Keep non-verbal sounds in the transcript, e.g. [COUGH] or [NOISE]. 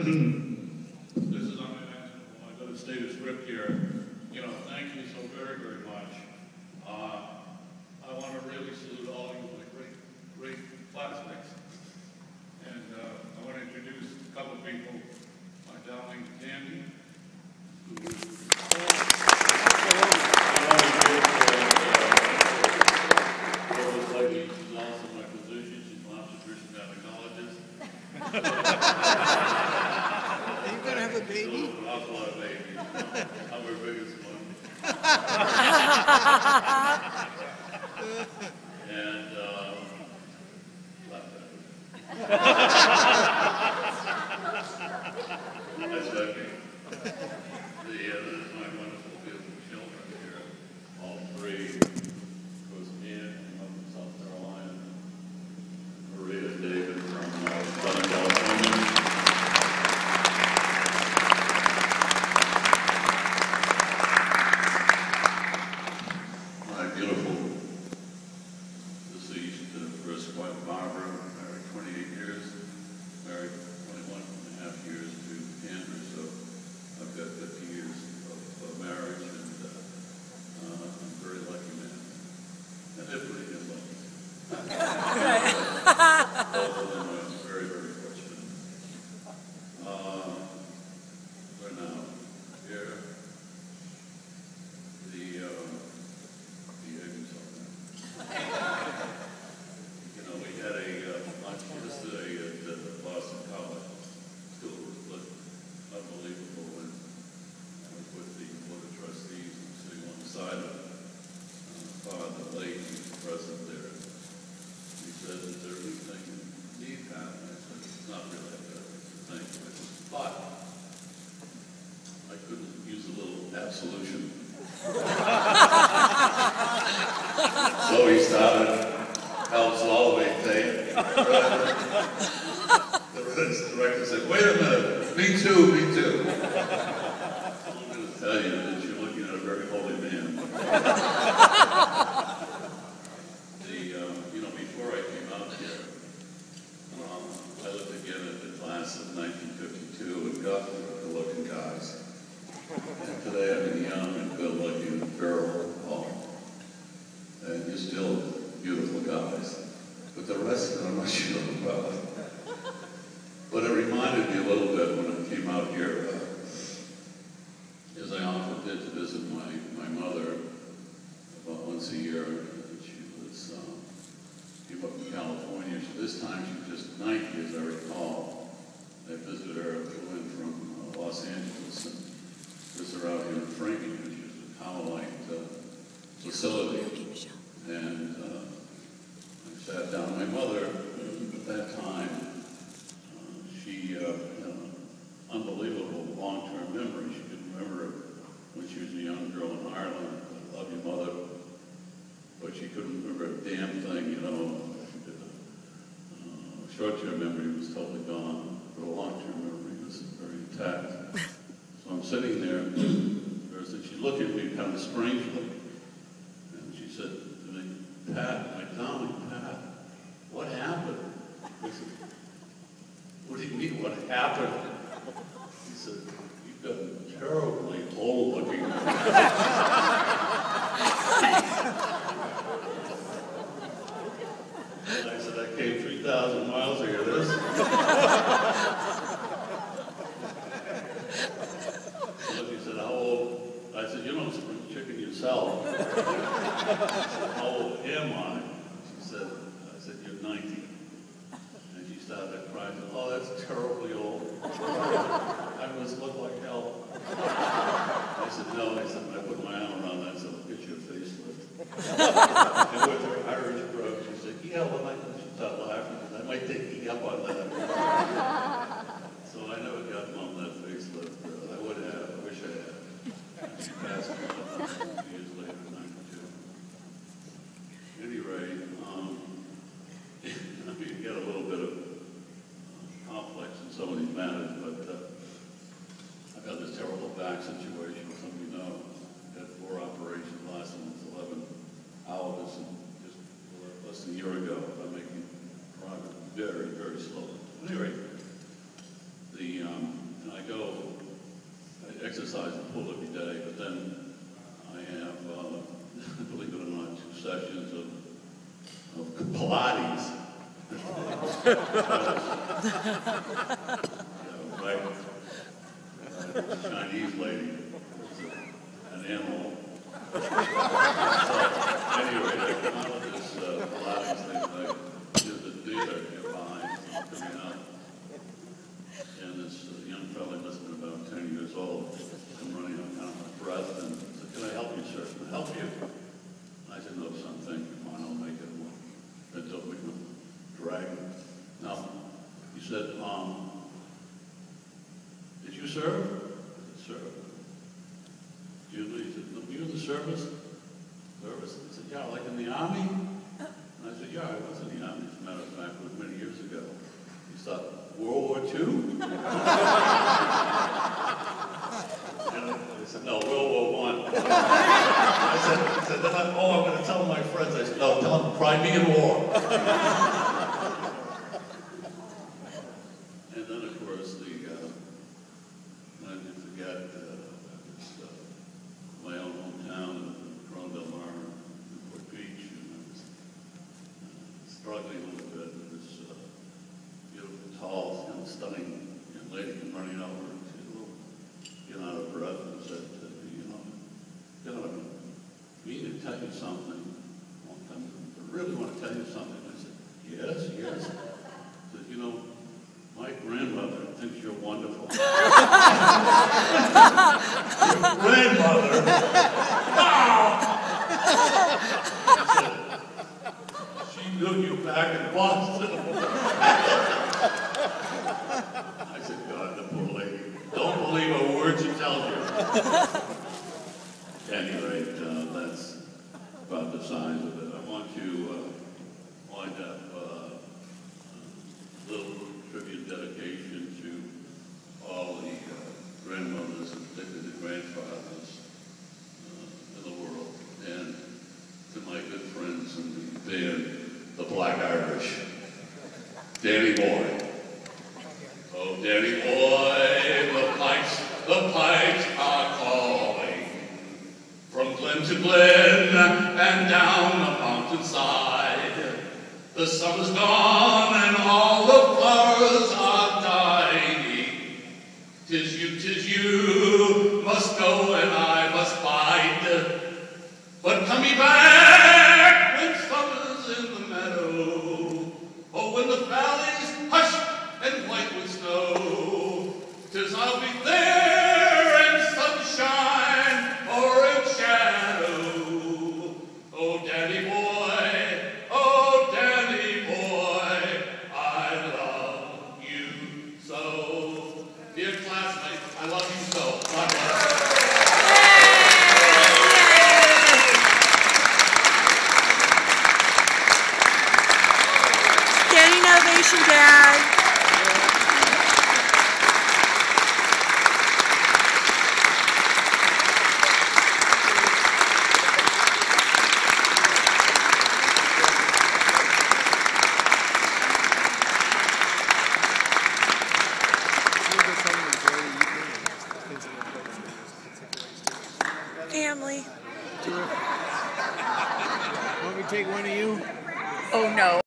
This is unimaginable. I gotta state a script here. You know, thank you so very, very much. Uh, I want to really salute all you, my great, great classmates. And, uh, I want to introduce Are you gonna a baby? An awful lot of. I'm her biggest one. [LAUGHS] And, um, that's okay. The, uh, this is my wonderful, beautiful children here, all three. Of course, Ian from South Carolina, Maria and David from uh, Southern California. My beautiful deceased uh, first wife Barbara, married 28 years, married 21 and a half years to Andrew, so I've got 50 years of, of marriage and uh, uh, I'm a very lucky man. And they're pretty good lucky. Both of them are very, very fortunate. Uh, we're now here. The, uh, behave yourself now. You know, we had a uh, lunch yesterday at uh, Boston College School, it was unbelievable, and I was with the board of trustees, and sitting on the side of uh, Father Lake, who's the president there. He said, is there anything you need, Pat? And I said, it's not really a thing, but I could use a little absolution. So he started Al Holloway tape. The director said, wait a minute, me too, me too. I'm going to tell you that you're looking at a very holy man. The, um, you know, before I came out here, um, I lived again at the class of 1952 and got the looking guys. And today I'm a young and good-looking girl. And you're still beautiful guys. But the rest of it I'm not [LAUGHS] sure about. But it reminded me a little bit when I came out here, uh, as I often did to visit my, my mother about once a year. She was, um, she was up in California. She- This time she was just 90, as I recall. I visited her, flew in from uh, Los Angeles and visited her out here in Franklin, which is a Powellite uh, facility. And uh, I sat down. My mother, at that time, uh, she uh, had an unbelievable long-term memory. She could remember when she was a young girl in Ireland. I love you, mother. But she couldn't remember a damn thing, you know. Uh, short-term memory was totally gone, but a long-term memory was very intact. [LAUGHS] So I'm sitting there, and she looked at me kind of strangely. And she said to me, Pat, my darling Pat, what happened? I said, what do you mean, what happened? He said, you've gotten terribly old looking. And I said, I came 3,000 miles to hear this. So she said, how old? I said, you don't spring chicken yourself. How old am I? She said, I said, you're 90. And she started crying, oh, that's terribly old. I must look like hell. I said, no, I said, I put my arm around that, so I'll get you a facelift. and with her Irish brogue, she said, yeah, well, I, she started laughing, and I might take you up on that. so I never got mom that facelift. Uh, I would have, I wish I had. She passed away a few years later, 92. Anyway, um, I mean, you get a little bit of uh, of these matters, but uh, I've had this terrible back situation, some of you know. Had four operations, last was 11 hours, and just less than a year ago, I'm making progress very, very slowly. Anyway, the, um, I go, I exercise the pool every day, but then I have, uh, [LAUGHS] believe it or not, two sessions of, of Pilates. Uh, Chinese lady, an animal. So, anyway, out of this uh, Pilates thing, like, there's a theater nearby, coming up. And this uh, young fella must have been about ten years old, come running up kind of breath, and said, can I help you, sir? Can I help you? I said, no, son, said, um, did you serve? I said, serve. Did you, he said, you in the service? Service? I said, yeah, like in the army? And I said, yeah, I was in the army, as a matter of fact, it was many years ago. He thought, World War II? [LAUGHS] And I said, no, World War One. [LAUGHS] I said, I said, then I, oh, I'm gonna tell my friends. I said, no, tell them Crimean War. [LAUGHS] And then, of course, the, uh, I didn't forget, uh, this, uh, my own hometown of Corona Del Mar, Newport Beach, and I was uh, struggling a little bit with this, uh, beautiful, tall, know, stunning young lady running over to a little, getting out of breath and said, to me, you know, know, I mean to tell you something. I really want to tell you something. I said, yes, yes. She said, you know, my grandmother thinks you're wonderful. your grandmother? Wow! She knew you back in Boston. I said, God, the poor lady. Don't believe a word she you. Any rate, uh, that's about the size of it. I want to uh, wind up uh, a little tribute dedication to all the uh, grandmothers and particularly the grandfathers uh, in the world, and to my good friends in the band, the Black Irish. Danny Boy. Oh, Danny boy, the pipes, the pipes are calling. From glen to glen and down the mountainside. The summer's gone and all the flowers are dying. Tis you, tis you, must go and I must bide. But come ye back when summer's in the meadow, or when the valley's hushed and white with snow. Ovation, Dad.